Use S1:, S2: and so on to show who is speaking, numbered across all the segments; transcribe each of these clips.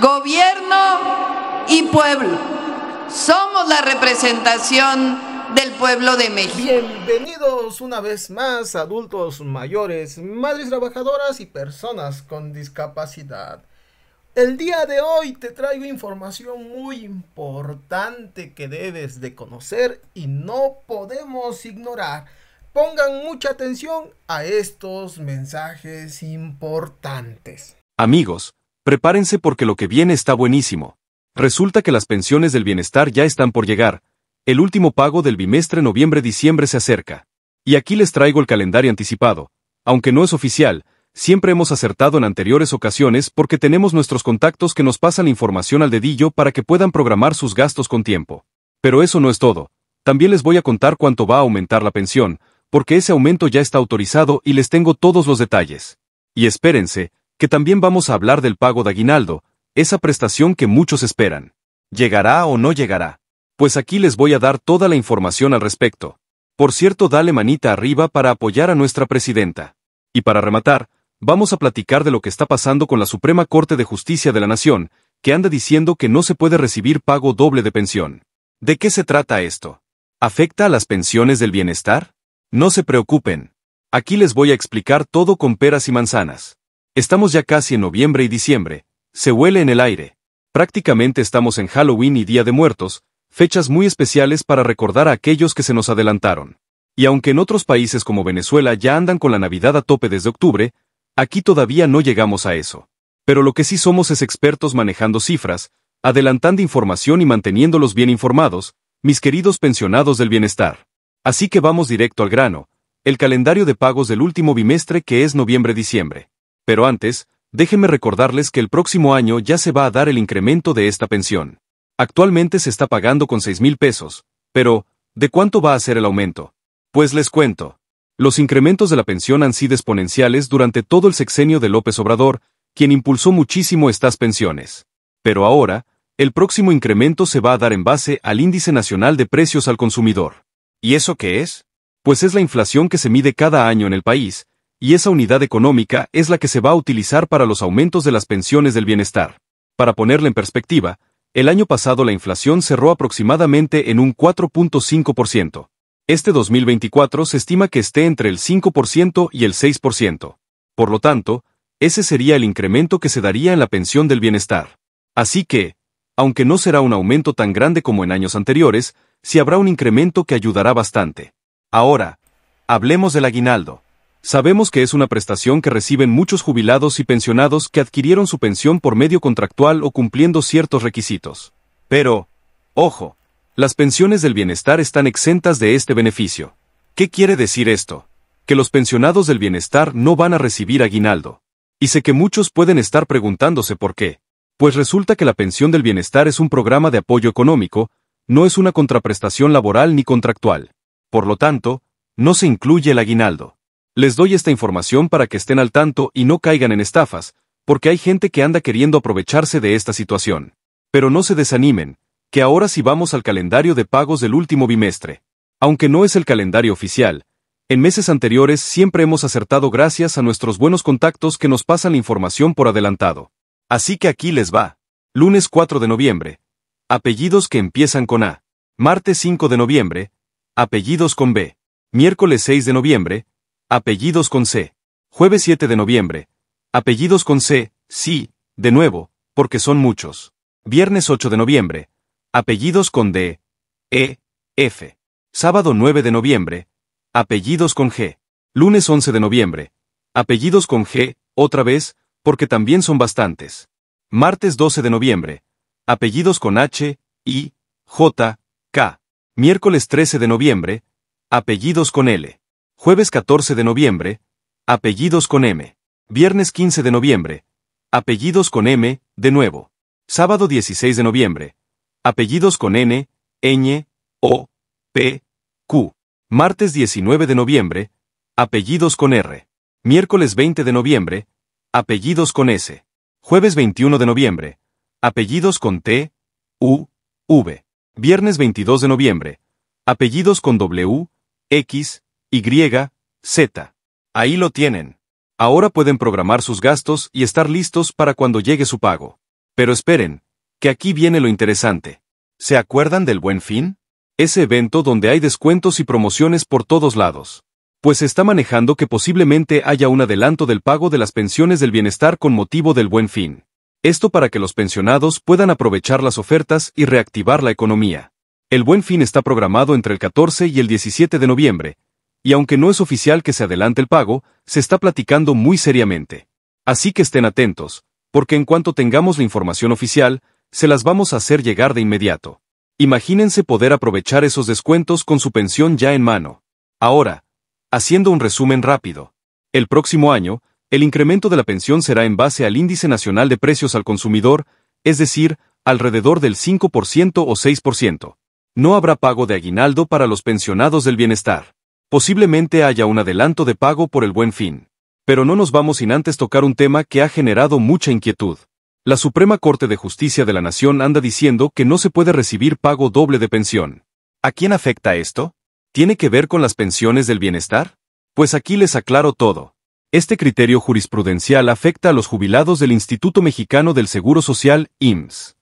S1: gobierno y pueblo. Somos la representación del pueblo de México.
S2: Bienvenidos una vez más adultos mayores, madres trabajadoras y personas con discapacidad. El día de hoy te traigo información muy importante que debes de conocer y no podemos ignorar. Pongan mucha atención a estos mensajes importantes.
S3: Amigos, prepárense porque lo que viene está buenísimo. Resulta que las pensiones del bienestar ya están por llegar. El último pago del bimestre noviembre-diciembre se acerca. Y aquí les traigo el calendario anticipado. Aunque no es oficial, siempre hemos acertado en anteriores ocasiones porque tenemos nuestros contactos que nos pasan información al dedillo para que puedan programar sus gastos con tiempo. Pero eso no es todo. También les voy a contar cuánto va a aumentar la pensión, porque ese aumento ya está autorizado y les tengo todos los detalles. Y espérense, que también vamos a hablar del pago de aguinaldo, esa prestación que muchos esperan. ¿Llegará o no llegará? Pues aquí les voy a dar toda la información al respecto. Por cierto, dale manita arriba para apoyar a nuestra presidenta. Y para rematar, vamos a platicar de lo que está pasando con la Suprema Corte de Justicia de la Nación, que anda diciendo que no se puede recibir pago doble de pensión. ¿De qué se trata esto? ¿Afecta a las pensiones del bienestar? No se preocupen. Aquí les voy a explicar todo con peras y manzanas. Estamos ya casi en noviembre y diciembre, se huele en el aire. Prácticamente estamos en Halloween y Día de Muertos, fechas muy especiales para recordar a aquellos que se nos adelantaron. Y aunque en otros países como Venezuela ya andan con la Navidad a tope desde octubre, aquí todavía no llegamos a eso. Pero lo que sí somos es expertos manejando cifras, adelantando información y manteniéndolos bien informados, mis queridos pensionados del bienestar. Así que vamos directo al grano, el calendario de pagos del último bimestre que es noviembre-diciembre. Pero antes, déjenme recordarles que el próximo año ya se va a dar el incremento de esta pensión. Actualmente se está pagando con 6 mil pesos, pero, ¿de cuánto va a ser el aumento? Pues les cuento. Los incrementos de la pensión han sido exponenciales durante todo el sexenio de López Obrador, quien impulsó muchísimo estas pensiones. Pero ahora, el próximo incremento se va a dar en base al Índice Nacional de Precios al Consumidor. ¿Y eso qué es? Pues es la inflación que se mide cada año en el país, y esa unidad económica es la que se va a utilizar para los aumentos de las pensiones del bienestar. Para ponerla en perspectiva, el año pasado la inflación cerró aproximadamente en un 4.5%. Este 2024 se estima que esté entre el 5% y el 6%. Por lo tanto, ese sería el incremento que se daría en la pensión del bienestar. Así que, aunque no será un aumento tan grande como en años anteriores, si habrá un incremento que ayudará bastante. Ahora, hablemos del aguinaldo. Sabemos que es una prestación que reciben muchos jubilados y pensionados que adquirieron su pensión por medio contractual o cumpliendo ciertos requisitos. Pero, ojo, las pensiones del bienestar están exentas de este beneficio. ¿Qué quiere decir esto? Que los pensionados del bienestar no van a recibir aguinaldo. Y sé que muchos pueden estar preguntándose por qué. Pues resulta que la pensión del bienestar es un programa de apoyo económico, no es una contraprestación laboral ni contractual. Por lo tanto, no se incluye el aguinaldo. Les doy esta información para que estén al tanto y no caigan en estafas, porque hay gente que anda queriendo aprovecharse de esta situación. Pero no se desanimen, que ahora sí vamos al calendario de pagos del último bimestre. Aunque no es el calendario oficial, en meses anteriores siempre hemos acertado gracias a nuestros buenos contactos que nos pasan la información por adelantado. Así que aquí les va. Lunes 4 de noviembre, Apellidos que empiezan con A. Martes 5 de noviembre. Apellidos con B. Miércoles 6 de noviembre. Apellidos con C. Jueves 7 de noviembre. Apellidos con C. Sí, de nuevo, porque son muchos. Viernes 8 de noviembre. Apellidos con D. E. F. Sábado 9 de noviembre. Apellidos con G. Lunes 11 de noviembre. Apellidos con G, otra vez, porque también son bastantes. Martes 12 de noviembre. Apellidos con H, I, J, K. Miércoles 13 de noviembre. Apellidos con L. Jueves 14 de noviembre. Apellidos con M. Viernes 15 de noviembre. Apellidos con M, de nuevo. Sábado 16 de noviembre. Apellidos con N, Ñ, O, P, Q. Martes 19 de noviembre. Apellidos con R. Miércoles 20 de noviembre. Apellidos con S. Jueves 21 de noviembre. Apellidos con T, U, V. Viernes 22 de noviembre. Apellidos con W, X, Y, Z. Ahí lo tienen. Ahora pueden programar sus gastos y estar listos para cuando llegue su pago. Pero esperen, que aquí viene lo interesante. ¿Se acuerdan del Buen Fin? Ese evento donde hay descuentos y promociones por todos lados. Pues se está manejando que posiblemente haya un adelanto del pago de las pensiones del bienestar con motivo del Buen Fin. Esto para que los pensionados puedan aprovechar las ofertas y reactivar la economía. El Buen Fin está programado entre el 14 y el 17 de noviembre, y aunque no es oficial que se adelante el pago, se está platicando muy seriamente. Así que estén atentos, porque en cuanto tengamos la información oficial, se las vamos a hacer llegar de inmediato. Imagínense poder aprovechar esos descuentos con su pensión ya en mano. Ahora, haciendo un resumen rápido. El próximo año, el incremento de la pensión será en base al índice nacional de precios al consumidor, es decir, alrededor del 5% o 6%. No habrá pago de aguinaldo para los pensionados del bienestar. Posiblemente haya un adelanto de pago por el buen fin. Pero no nos vamos sin antes tocar un tema que ha generado mucha inquietud. La Suprema Corte de Justicia de la Nación anda diciendo que no se puede recibir pago doble de pensión. ¿A quién afecta esto? ¿Tiene que ver con las pensiones del bienestar? Pues aquí les aclaro todo. Este criterio jurisprudencial afecta a los jubilados del Instituto Mexicano del Seguro Social, IMSS.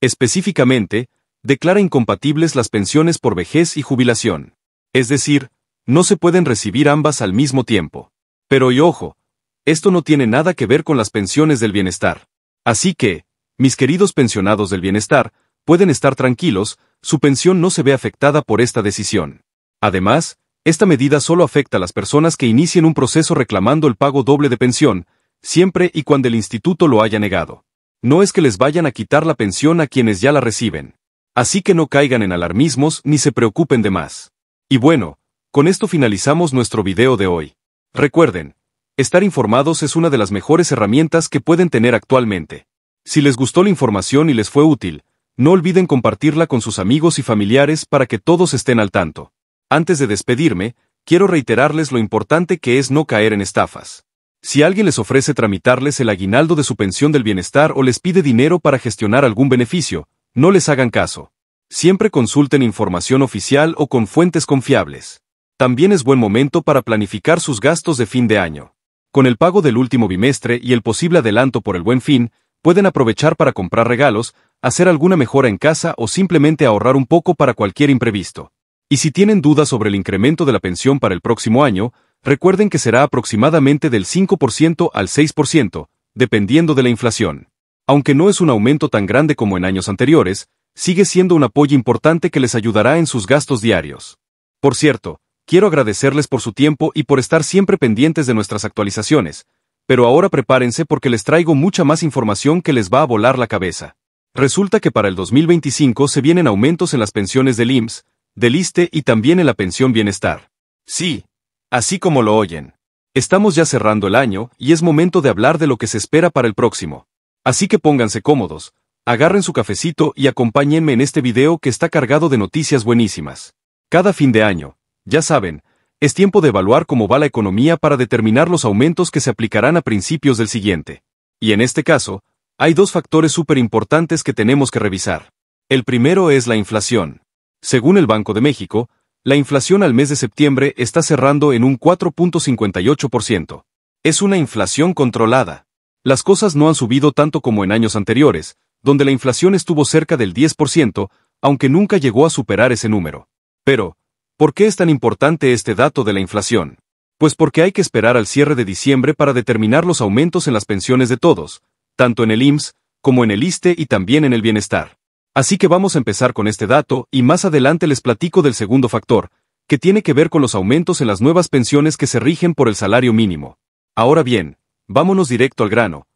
S3: Específicamente, declara incompatibles las pensiones por vejez y jubilación. Es decir, no se pueden recibir ambas al mismo tiempo. Pero y ojo, esto no tiene nada que ver con las pensiones del bienestar. Así que, mis queridos pensionados del bienestar, pueden estar tranquilos, su pensión no se ve afectada por esta decisión. Además, esta medida solo afecta a las personas que inicien un proceso reclamando el pago doble de pensión, siempre y cuando el instituto lo haya negado. No es que les vayan a quitar la pensión a quienes ya la reciben. Así que no caigan en alarmismos ni se preocupen de más. Y bueno, con esto finalizamos nuestro video de hoy. Recuerden, estar informados es una de las mejores herramientas que pueden tener actualmente. Si les gustó la información y les fue útil, no olviden compartirla con sus amigos y familiares para que todos estén al tanto. Antes de despedirme, quiero reiterarles lo importante que es no caer en estafas. Si alguien les ofrece tramitarles el aguinaldo de su pensión del bienestar o les pide dinero para gestionar algún beneficio, no les hagan caso. Siempre consulten información oficial o con fuentes confiables. También es buen momento para planificar sus gastos de fin de año. Con el pago del último bimestre y el posible adelanto por el buen fin, pueden aprovechar para comprar regalos, hacer alguna mejora en casa o simplemente ahorrar un poco para cualquier imprevisto. Y si tienen dudas sobre el incremento de la pensión para el próximo año, recuerden que será aproximadamente del 5% al 6%, dependiendo de la inflación. Aunque no es un aumento tan grande como en años anteriores, sigue siendo un apoyo importante que les ayudará en sus gastos diarios. Por cierto, Quiero agradecerles por su tiempo y por estar siempre pendientes de nuestras actualizaciones, pero ahora prepárense porque les traigo mucha más información que les va a volar la cabeza. Resulta que para el 2025 se vienen aumentos en las pensiones del IMSS, del ISTE y también en la pensión bienestar. Sí, así como lo oyen. Estamos ya cerrando el año y es momento de hablar de lo que se espera para el próximo. Así que pónganse cómodos, agarren su cafecito y acompáñenme en este video que está cargado de noticias buenísimas. Cada fin de año, ya saben, es tiempo de evaluar cómo va la economía para determinar los aumentos que se aplicarán a principios del siguiente. Y en este caso, hay dos factores súper importantes que tenemos que revisar. El primero es la inflación. Según el Banco de México, la inflación al mes de septiembre está cerrando en un 4.58%. Es una inflación controlada. Las cosas no han subido tanto como en años anteriores, donde la inflación estuvo cerca del 10%, aunque nunca llegó a superar ese número. Pero, ¿Por qué es tan importante este dato de la inflación? Pues porque hay que esperar al cierre de diciembre para determinar los aumentos en las pensiones de todos, tanto en el IMSS, como en el ISTE y también en el bienestar. Así que vamos a empezar con este dato y más adelante les platico del segundo factor, que tiene que ver con los aumentos en las nuevas pensiones que se rigen por el salario mínimo. Ahora bien, vámonos directo al grano.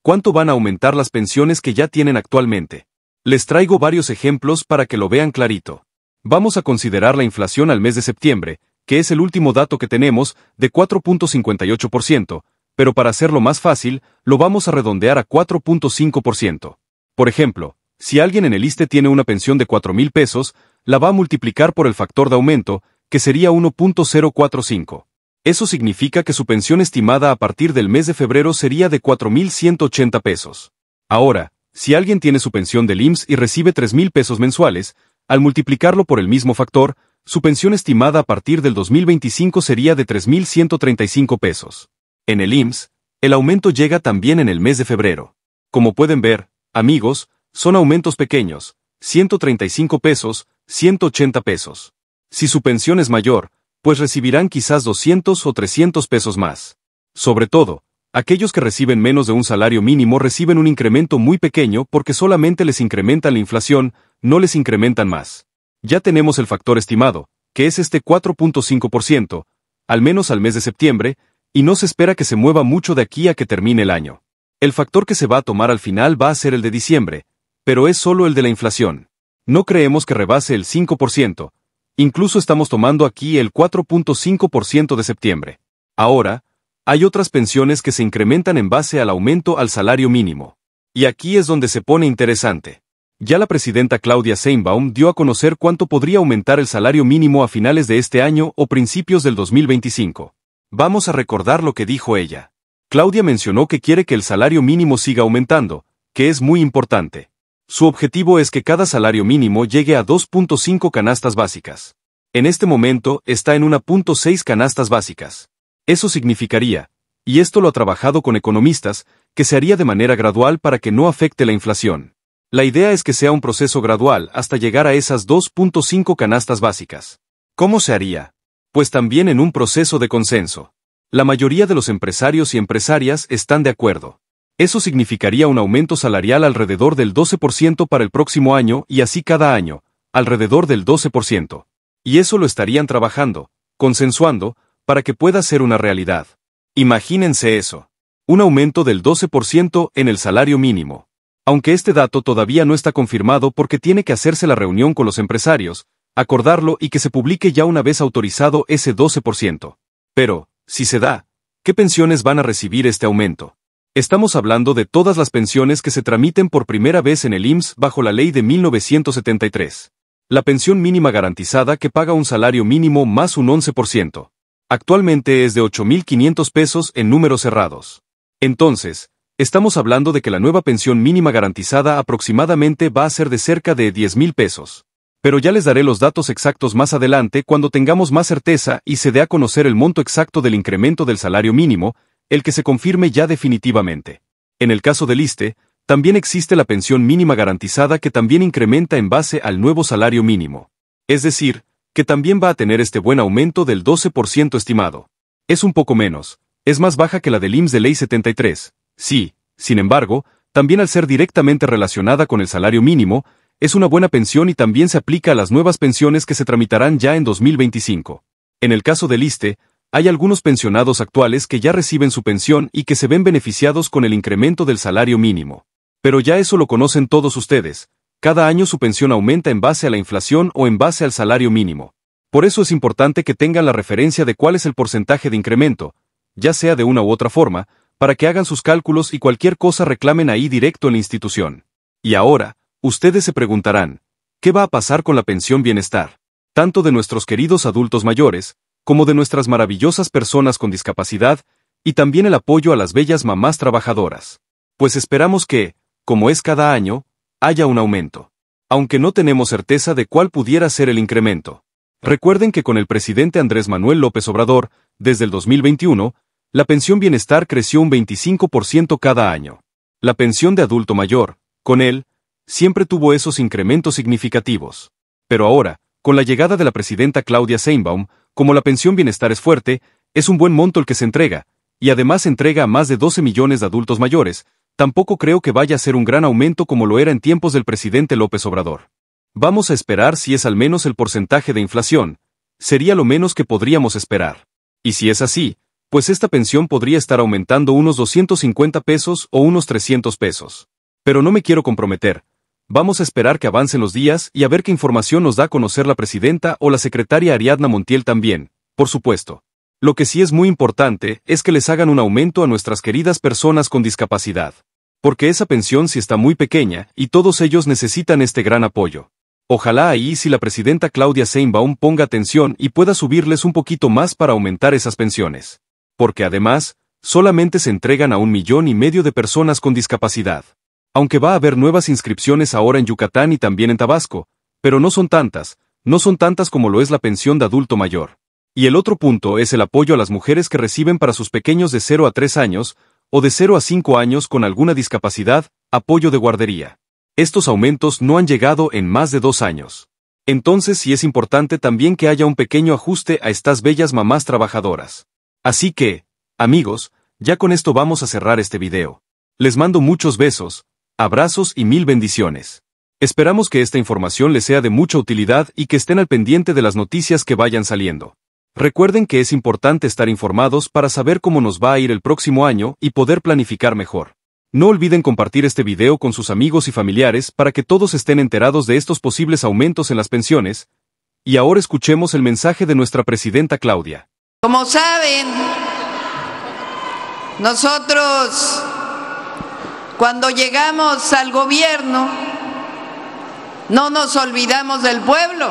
S3: ¿Cuánto van a aumentar las pensiones que ya tienen actualmente? Les traigo varios ejemplos para que lo vean clarito. Vamos a considerar la inflación al mes de septiembre, que es el último dato que tenemos, de 4.58%, pero para hacerlo más fácil, lo vamos a redondear a 4.5%. Por ejemplo, si alguien en el ISTE tiene una pensión de 4 mil pesos, la va a multiplicar por el factor de aumento, que sería 1.045. Eso significa que su pensión estimada a partir del mes de febrero sería de 4.180 pesos. Ahora, si alguien tiene su pensión del IMSS y recibe 3 mil pesos mensuales, al multiplicarlo por el mismo factor, su pensión estimada a partir del 2025 sería de 3.135 pesos. En el IMSS, el aumento llega también en el mes de febrero. Como pueden ver, amigos, son aumentos pequeños, 135 pesos, 180 pesos. Si su pensión es mayor, pues recibirán quizás 200 o 300 pesos más. Sobre todo, aquellos que reciben menos de un salario mínimo reciben un incremento muy pequeño porque solamente les incrementa la inflación, no les incrementan más. Ya tenemos el factor estimado, que es este 4.5%, al menos al mes de septiembre, y no se espera que se mueva mucho de aquí a que termine el año. El factor que se va a tomar al final va a ser el de diciembre, pero es solo el de la inflación. No creemos que rebase el 5%, incluso estamos tomando aquí el 4.5% de septiembre. Ahora, hay otras pensiones que se incrementan en base al aumento al salario mínimo. Y aquí es donde se pone interesante. Ya la presidenta Claudia Seinbaum dio a conocer cuánto podría aumentar el salario mínimo a finales de este año o principios del 2025. Vamos a recordar lo que dijo ella. Claudia mencionó que quiere que el salario mínimo siga aumentando, que es muy importante. Su objetivo es que cada salario mínimo llegue a 2.5 canastas básicas. En este momento está en 1.6 canastas básicas. Eso significaría, y esto lo ha trabajado con economistas, que se haría de manera gradual para que no afecte la inflación. La idea es que sea un proceso gradual hasta llegar a esas 2.5 canastas básicas. ¿Cómo se haría? Pues también en un proceso de consenso. La mayoría de los empresarios y empresarias están de acuerdo. Eso significaría un aumento salarial alrededor del 12% para el próximo año y así cada año, alrededor del 12%. Y eso lo estarían trabajando, consensuando, para que pueda ser una realidad. Imagínense eso. Un aumento del 12% en el salario mínimo. Aunque este dato todavía no está confirmado porque tiene que hacerse la reunión con los empresarios, acordarlo y que se publique ya una vez autorizado ese 12%. Pero, si se da, ¿qué pensiones van a recibir este aumento? Estamos hablando de todas las pensiones que se tramiten por primera vez en el IMSS bajo la ley de 1973. La pensión mínima garantizada que paga un salario mínimo más un 11%. Actualmente es de 8.500 pesos en números cerrados. Entonces, Estamos hablando de que la nueva pensión mínima garantizada aproximadamente va a ser de cerca de 10 mil pesos. Pero ya les daré los datos exactos más adelante cuando tengamos más certeza y se dé a conocer el monto exacto del incremento del salario mínimo, el que se confirme ya definitivamente. En el caso del ISTE, también existe la pensión mínima garantizada que también incrementa en base al nuevo salario mínimo. Es decir, que también va a tener este buen aumento del 12% estimado. Es un poco menos, es más baja que la del IMSS de Ley 73, Sí, sin embargo, también al ser directamente relacionada con el salario mínimo, es una buena pensión y también se aplica a las nuevas pensiones que se tramitarán ya en 2025. En el caso del ISTE, hay algunos pensionados actuales que ya reciben su pensión y que se ven beneficiados con el incremento del salario mínimo. Pero ya eso lo conocen todos ustedes, cada año su pensión aumenta en base a la inflación o en base al salario mínimo. Por eso es importante que tengan la referencia de cuál es el porcentaje de incremento, ya sea de una u otra forma, para que hagan sus cálculos y cualquier cosa reclamen ahí directo en la institución. Y ahora, ustedes se preguntarán, ¿qué va a pasar con la pensión bienestar? Tanto de nuestros queridos adultos mayores, como de nuestras maravillosas personas con discapacidad, y también el apoyo a las bellas mamás trabajadoras. Pues esperamos que, como es cada año, haya un aumento. Aunque no tenemos certeza de cuál pudiera ser el incremento. Recuerden que con el presidente Andrés Manuel López Obrador, desde el 2021, la pensión bienestar creció un 25% cada año. La pensión de adulto mayor, con él, siempre tuvo esos incrementos significativos. Pero ahora, con la llegada de la presidenta Claudia Seinbaum, como la pensión bienestar es fuerte, es un buen monto el que se entrega, y además entrega a más de 12 millones de adultos mayores, tampoco creo que vaya a ser un gran aumento como lo era en tiempos del presidente López Obrador. Vamos a esperar si es al menos el porcentaje de inflación, sería lo menos que podríamos esperar. Y si es así, pues esta pensión podría estar aumentando unos 250 pesos o unos 300 pesos. Pero no me quiero comprometer. Vamos a esperar que avancen los días y a ver qué información nos da a conocer la presidenta o la secretaria Ariadna Montiel también, por supuesto. Lo que sí es muy importante es que les hagan un aumento a nuestras queridas personas con discapacidad. Porque esa pensión sí está muy pequeña y todos ellos necesitan este gran apoyo. Ojalá ahí si la presidenta Claudia Seinbaum ponga atención y pueda subirles un poquito más para aumentar esas pensiones porque además, solamente se entregan a un millón y medio de personas con discapacidad. Aunque va a haber nuevas inscripciones ahora en Yucatán y también en Tabasco, pero no son tantas, no son tantas como lo es la pensión de adulto mayor. Y el otro punto es el apoyo a las mujeres que reciben para sus pequeños de 0 a 3 años, o de 0 a 5 años con alguna discapacidad, apoyo de guardería. Estos aumentos no han llegado en más de dos años. Entonces sí es importante también que haya un pequeño ajuste a estas bellas mamás trabajadoras. Así que, amigos, ya con esto vamos a cerrar este video. Les mando muchos besos, abrazos y mil bendiciones. Esperamos que esta información les sea de mucha utilidad y que estén al pendiente de las noticias que vayan saliendo. Recuerden que es importante estar informados para saber cómo nos va a ir el próximo año y poder planificar mejor. No olviden compartir este video con sus amigos y familiares para que todos estén enterados de estos posibles aumentos en las pensiones. Y ahora escuchemos el mensaje de nuestra presidenta Claudia.
S1: Como saben, nosotros cuando llegamos al gobierno no nos olvidamos del pueblo.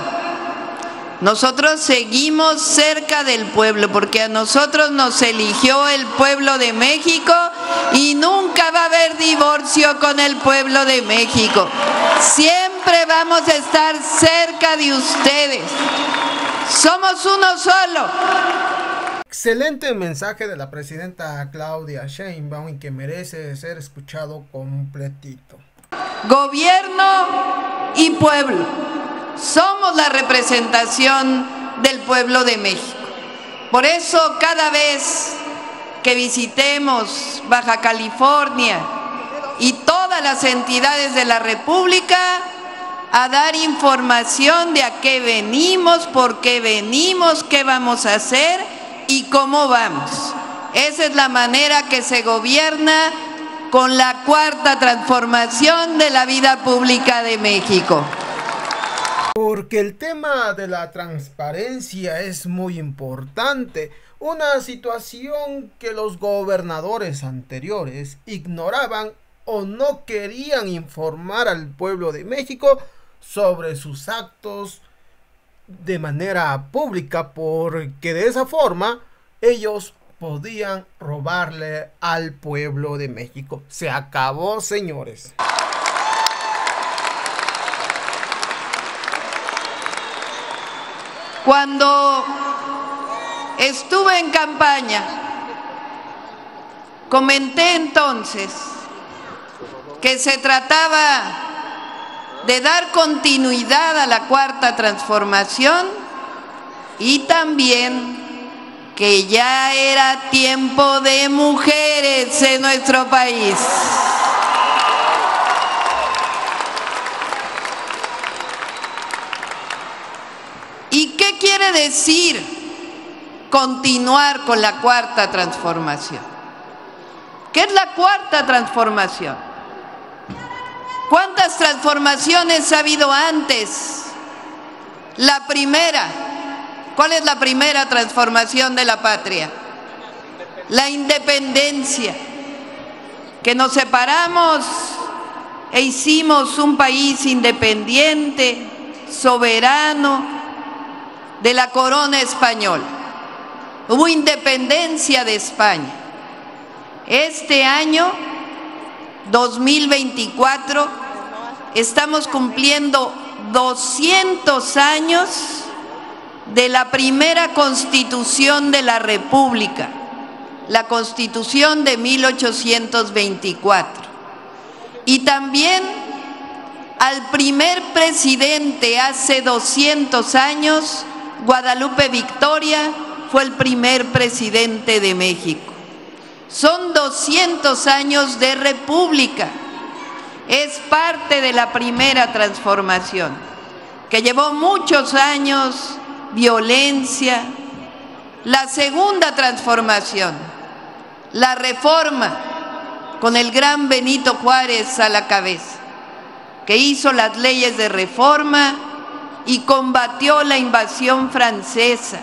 S1: Nosotros seguimos cerca del pueblo porque a nosotros nos eligió el pueblo de México y nunca va a haber divorcio con el pueblo de México. Siempre vamos a estar cerca de ustedes. Somos uno solo.
S2: Excelente mensaje de la presidenta Claudia Sheinbaum y que merece ser escuchado completito.
S1: Gobierno y pueblo somos la representación del pueblo de México. Por eso cada vez que visitemos Baja California y todas las entidades de la República, a dar información de a qué venimos, por qué venimos, qué vamos a hacer y cómo vamos. Esa es la manera que se gobierna con la cuarta transformación de la vida pública de México.
S2: Porque el tema de la transparencia es muy importante. Una situación que los gobernadores anteriores ignoraban o no querían informar al pueblo de México sobre sus actos de manera pública porque de esa forma ellos podían robarle al pueblo de México. Se acabó, señores.
S1: Cuando estuve en campaña, comenté entonces que se trataba de dar continuidad a la cuarta transformación y también que ya era tiempo de mujeres en nuestro país. quiere decir continuar con la cuarta transformación? ¿Qué es la cuarta transformación? ¿Cuántas transformaciones ha habido antes? La primera, ¿cuál es la primera transformación de la patria? La independencia, que nos separamos e hicimos un país independiente, soberano, de la corona española. Hubo independencia de España. Este año, 2024, estamos cumpliendo 200 años de la primera constitución de la República, la constitución de 1824. Y también al primer presidente hace 200 años, Guadalupe Victoria fue el primer presidente de México. Son 200 años de república. Es parte de la primera transformación, que llevó muchos años, violencia. La segunda transformación, la reforma, con el gran Benito Juárez a la cabeza, que hizo las leyes de reforma y combatió la invasión francesa.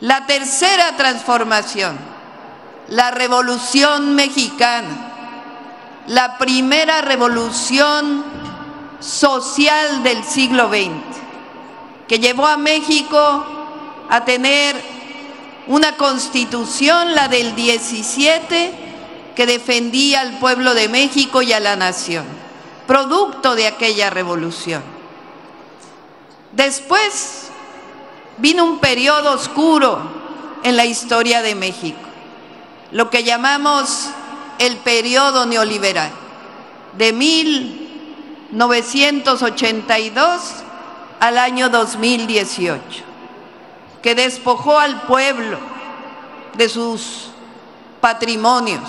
S1: La tercera transformación, la revolución mexicana, la primera revolución social del siglo XX, que llevó a México a tener una constitución, la del 17, que defendía al pueblo de México y a la nación, producto de aquella revolución. Después vino un periodo oscuro en la historia de México, lo que llamamos el periodo neoliberal de 1982 al año 2018, que despojó al pueblo de sus patrimonios,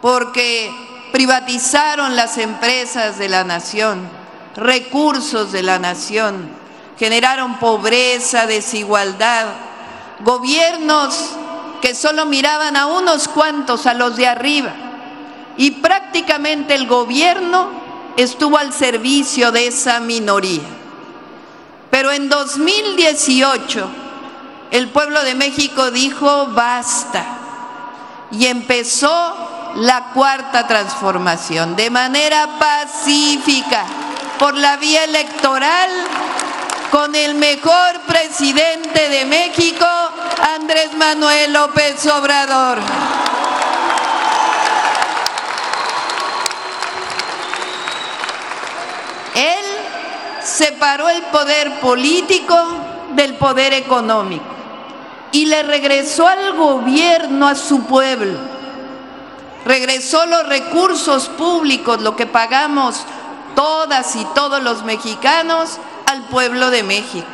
S1: porque privatizaron las empresas de la nación, recursos de la nación, generaron pobreza, desigualdad, gobiernos que solo miraban a unos cuantos, a los de arriba, y prácticamente el gobierno estuvo al servicio de esa minoría. Pero en 2018 el pueblo de México dijo basta y empezó la cuarta transformación de manera pacífica por la vía electoral con el mejor presidente de México, Andrés Manuel López Obrador. Él separó el poder político del poder económico y le regresó al gobierno a su pueblo. Regresó los recursos públicos, lo que pagamos todas y todos los mexicanos al pueblo de México.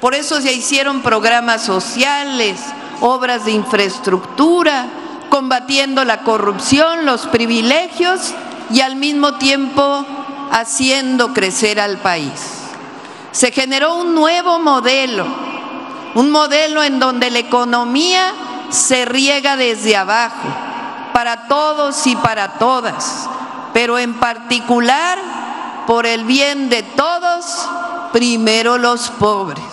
S1: Por eso se hicieron programas sociales, obras de infraestructura, combatiendo la corrupción, los privilegios y al mismo tiempo haciendo crecer al país. Se generó un nuevo modelo, un modelo en donde la economía se riega desde abajo, para todos y para todas, pero en particular por el bien de todos, primero los pobres.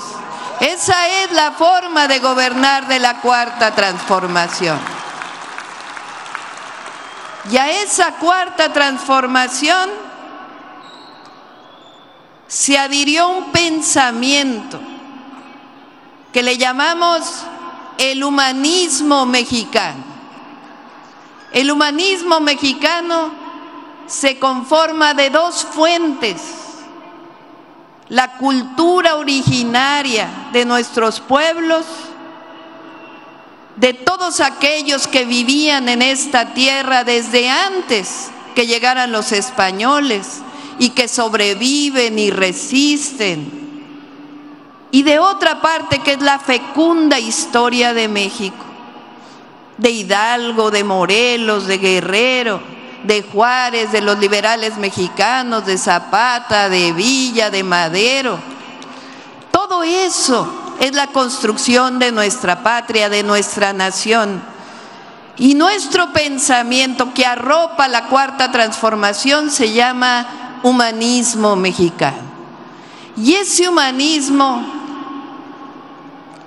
S1: Esa es la forma de gobernar de la cuarta transformación. Y a esa cuarta transformación se adhirió un pensamiento que le llamamos el humanismo mexicano. El humanismo mexicano se conforma de dos fuentes. La cultura originaria de nuestros pueblos, de todos aquellos que vivían en esta tierra desde antes que llegaran los españoles y que sobreviven y resisten. Y de otra parte que es la fecunda historia de México, de Hidalgo, de Morelos, de Guerrero, de Juárez, de los liberales mexicanos, de Zapata, de Villa, de Madero. Todo eso es la construcción de nuestra patria, de nuestra nación. Y nuestro pensamiento que arropa la cuarta transformación se llama humanismo mexicano. Y ese humanismo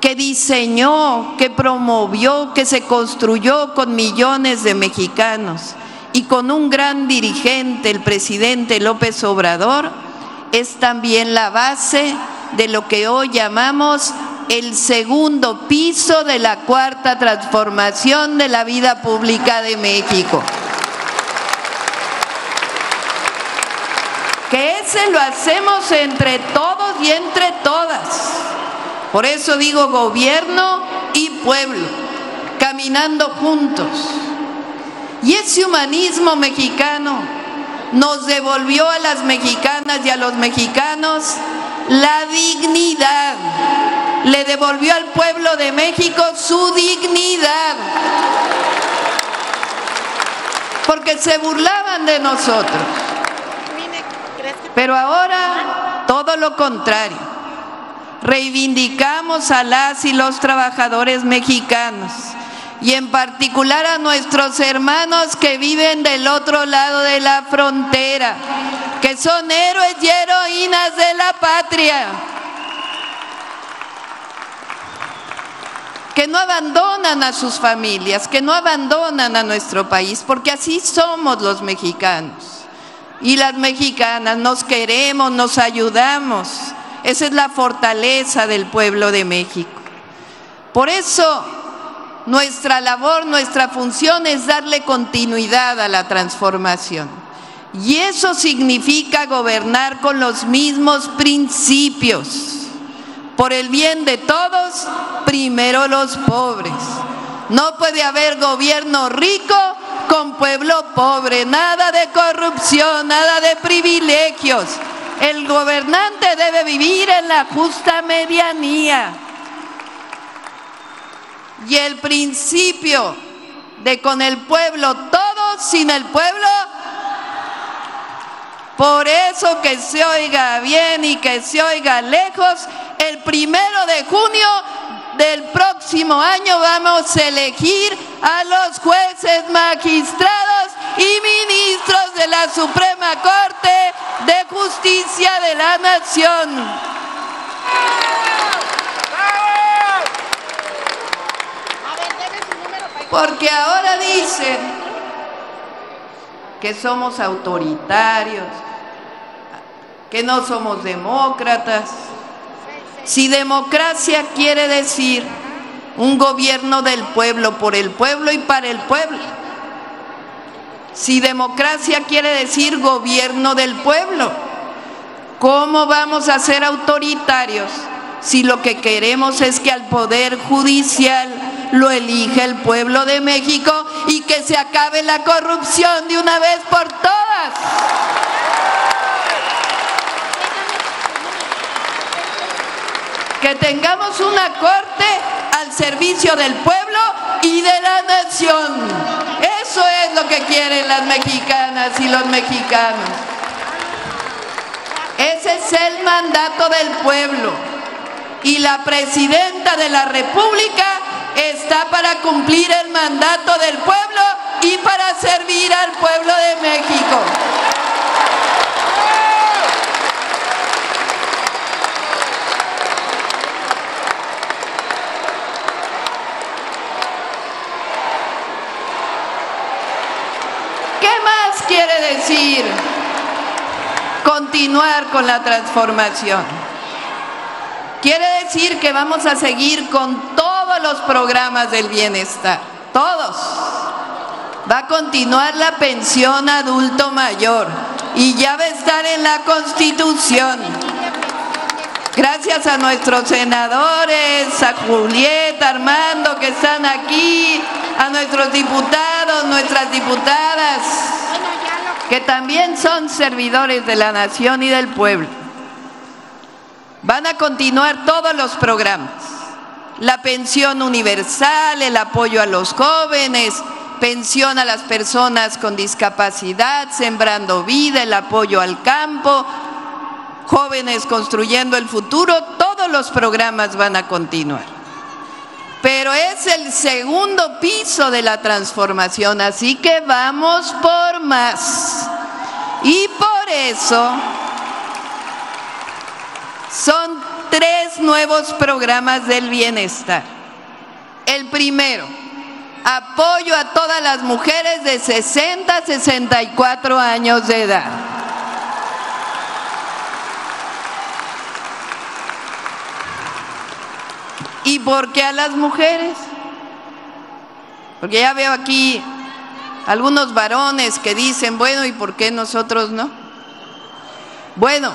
S1: que diseñó, que promovió, que se construyó con millones de mexicanos y con un gran dirigente, el presidente López Obrador, es también la base de lo que hoy llamamos el segundo piso de la cuarta transformación de la vida pública de México. Que ese lo hacemos entre todos y entre todas. Por eso digo gobierno y pueblo, caminando juntos. Y ese humanismo mexicano nos devolvió a las mexicanas y a los mexicanos la dignidad. Le devolvió al pueblo de México su dignidad. Porque se burlaban de nosotros. Pero ahora todo lo contrario. Reivindicamos a las y los trabajadores mexicanos y en particular a nuestros hermanos que viven del otro lado de la frontera, que son héroes y heroínas de la patria, que no abandonan a sus familias, que no abandonan a nuestro país, porque así somos los mexicanos y las mexicanas, nos queremos, nos ayudamos. Esa es la fortaleza del pueblo de México. Por eso nuestra labor, nuestra función es darle continuidad a la transformación. Y eso significa gobernar con los mismos principios. Por el bien de todos, primero los pobres. No puede haber gobierno rico con pueblo pobre, nada de corrupción, nada de privilegios. El gobernante debe vivir en la justa medianía. Y el principio de con el pueblo todo, sin el pueblo por eso que se oiga bien y que se oiga lejos, el primero de junio del próximo año vamos a elegir a los jueces, magistrados y ministros de la Suprema Corte de Justicia de la Nación. Porque ahora dicen que somos autoritarios, que no somos demócratas. Si democracia quiere decir un gobierno del pueblo, por el pueblo y para el pueblo. Si democracia quiere decir gobierno del pueblo, ¿cómo vamos a ser autoritarios si lo que queremos es que al Poder Judicial lo elige el pueblo de México y que se acabe la corrupción de una vez por todas? que tengamos una corte al servicio del pueblo y de la nación. Eso es lo que quieren las mexicanas y los mexicanos. Ese es el mandato del pueblo. Y la presidenta de la República está para cumplir el mandato del pueblo y para servir al pueblo de México. quiere decir continuar con la transformación. Quiere decir que vamos a seguir con los programas del bienestar, todos. Va a continuar la pensión adulto mayor y ya va a estar en la Constitución. Gracias a nuestros senadores, a Julieta, Armando que están aquí, a nuestros diputados, nuestras diputadas que también son servidores de la nación y del pueblo. Van a continuar todos los programas. La pensión universal, el apoyo a los jóvenes, pensión a las personas con discapacidad, sembrando vida, el apoyo al campo, jóvenes construyendo el futuro, todos los programas van a continuar pero es el segundo piso de la transformación, así que vamos por más. Y por eso son tres nuevos programas del bienestar. El primero, apoyo a todas las mujeres de 60 a 64 años de edad. ¿Y por qué a las mujeres? Porque ya veo aquí algunos varones que dicen, bueno, ¿y por qué nosotros no? Bueno,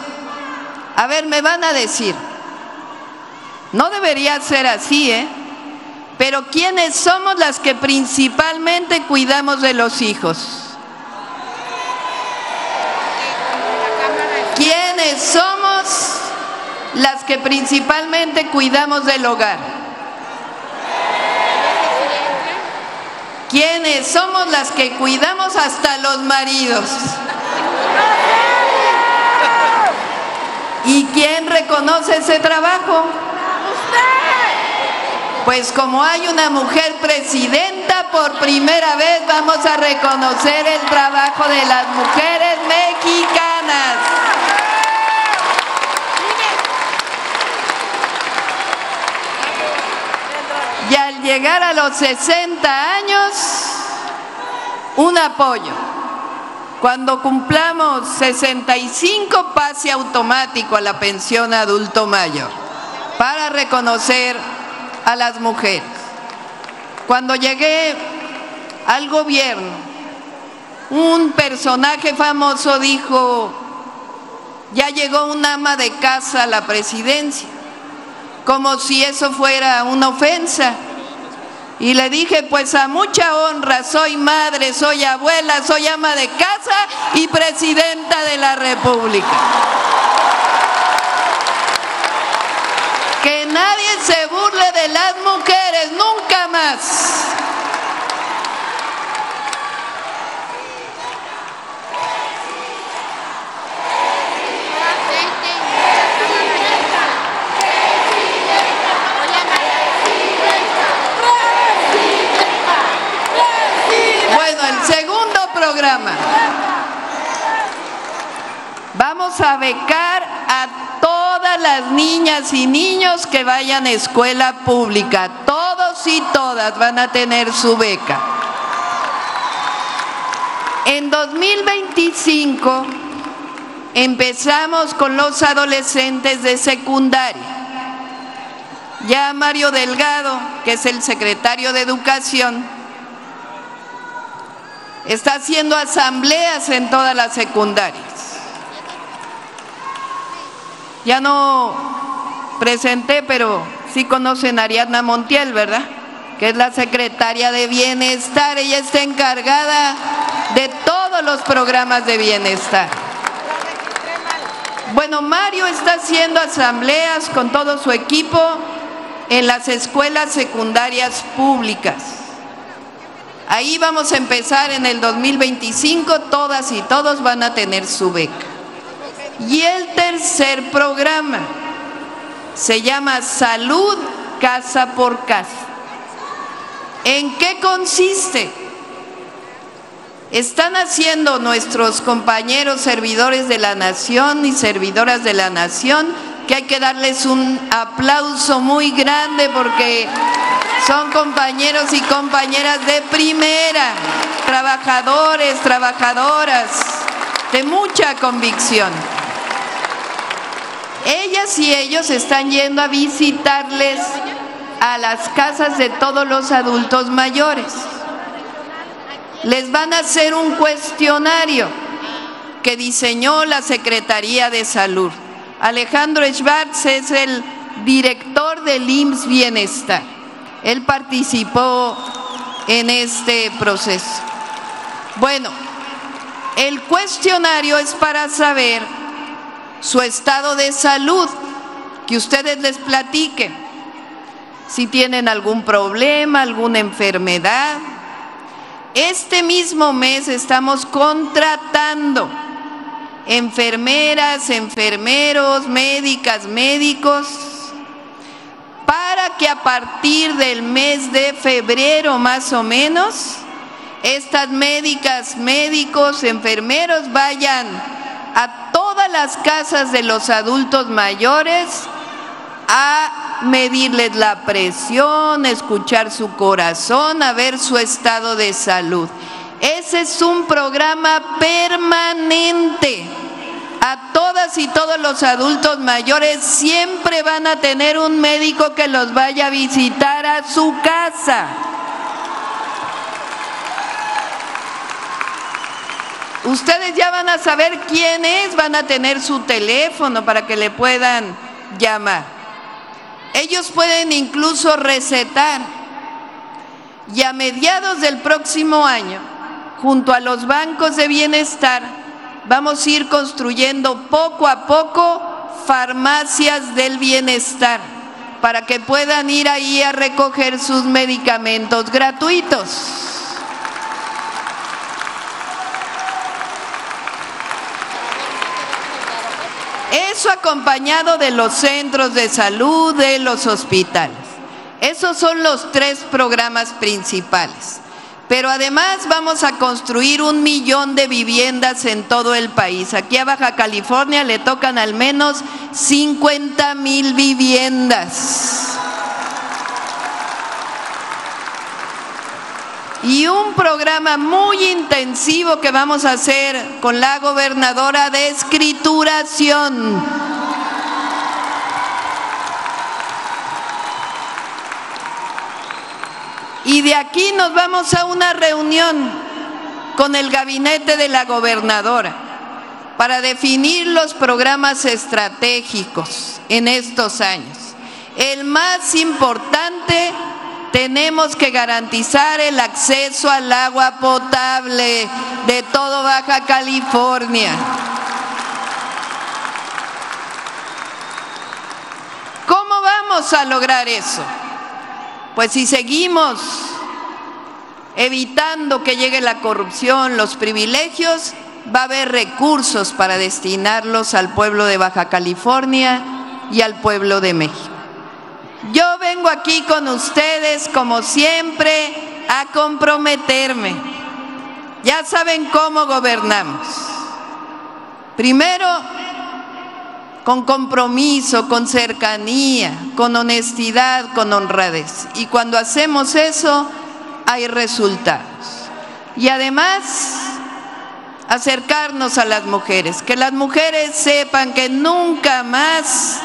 S1: a ver, me van a decir, no debería ser así, ¿eh? Pero ¿quiénes somos las que principalmente cuidamos de los hijos? ¿Quiénes somos las que principalmente cuidamos del hogar. ¿Quiénes somos las que cuidamos hasta los maridos? ¿Y quién reconoce ese trabajo? Pues como hay una mujer presidenta, por primera vez vamos a reconocer el trabajo de las mujeres mexicanas. y al llegar a los 60 años, un apoyo. Cuando cumplamos 65, pase automático a la pensión adulto mayor para reconocer a las mujeres. Cuando llegué al gobierno, un personaje famoso dijo, ya llegó un ama de casa a la presidencia como si eso fuera una ofensa. Y le dije, pues a mucha honra, soy madre, soy abuela, soy ama de casa y presidenta de la República. Que nadie se burle de las mujeres, nunca más. Vamos a becar a las niñas y niños que vayan a escuela pública. Todos y todas van a tener su beca. En 2025 empezamos con los adolescentes de secundaria. Ya Mario Delgado, que es el secretario de Educación, está haciendo asambleas en todas las secundarias. Ya no presenté, pero sí conocen a Ariadna Montiel, ¿verdad? Que es la secretaria de Bienestar. Ella está encargada de todos los programas de bienestar. Bueno, Mario está haciendo asambleas con todo su equipo en las escuelas secundarias públicas. Ahí vamos a empezar en el 2025, todas y todos van a tener su beca. Y el tercer programa se llama Salud Casa por Casa. ¿En qué consiste? Están haciendo nuestros compañeros servidores de la nación y servidoras de la nación que hay que darles un aplauso muy grande porque son compañeros y compañeras de primera, trabajadores, trabajadoras, de mucha convicción. Ellas y ellos están yendo a visitarles a las casas de todos los adultos mayores. Les van a hacer un cuestionario que diseñó la Secretaría de Salud. Alejandro Schwartz es el director del IMSS Bienestar. Él participó en este proceso. Bueno, el cuestionario es para saber su estado de salud, que ustedes les platiquen, si tienen algún problema, alguna enfermedad. Este mismo mes estamos contratando enfermeras, enfermeros, médicas, médicos, para que a partir del mes de febrero más o menos, estas médicas, médicos, enfermeros vayan a las casas de los adultos mayores a medirles la presión, escuchar su corazón, a ver su estado de salud. Ese es un programa permanente a todas y todos los adultos mayores siempre van a tener un médico que los vaya a visitar a su casa. Ustedes ya van a saber quién es, van a tener su teléfono para que le puedan llamar. Ellos pueden incluso recetar. Y a mediados del próximo año, junto a los bancos de bienestar, vamos a ir construyendo poco a poco farmacias del bienestar para que puedan ir ahí a recoger sus medicamentos gratuitos. Eso acompañado de los centros de salud, de los hospitales. Esos son los tres programas principales. Pero además vamos a construir un millón de viviendas en todo el país. Aquí a Baja California le tocan al menos 50 mil viviendas. Y un programa muy intensivo que vamos a hacer con la gobernadora de escrituración Y de aquí nos vamos a una reunión con el gabinete de la gobernadora para definir los programas estratégicos en estos años. El más importante tenemos que garantizar el acceso al agua potable de todo Baja California. ¿Cómo vamos a lograr eso? Pues si seguimos evitando que llegue la corrupción, los privilegios, va a haber recursos para destinarlos al pueblo de Baja California y al pueblo de México. Yo vengo aquí con ustedes, como siempre, a comprometerme. Ya saben cómo gobernamos. Primero, con compromiso, con cercanía, con honestidad, con honradez. Y cuando hacemos eso, hay resultados. Y además, acercarnos a las mujeres, que las mujeres sepan que nunca más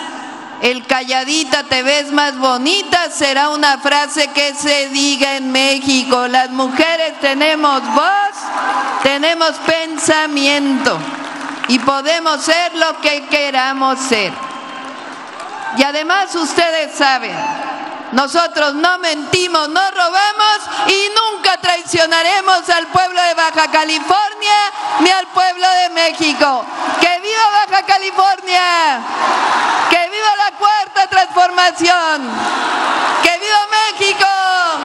S1: el calladita te ves más bonita será una frase que se diga en México. Las mujeres tenemos voz, tenemos pensamiento y podemos ser lo que queramos ser. Y además ustedes saben, nosotros no mentimos, no robamos y nunca traicionaremos al pueblo de Baja California ni al pueblo de México. ¡Que viva Baja California! ¡Que viva la cuarta transformación! ¡Que viva México!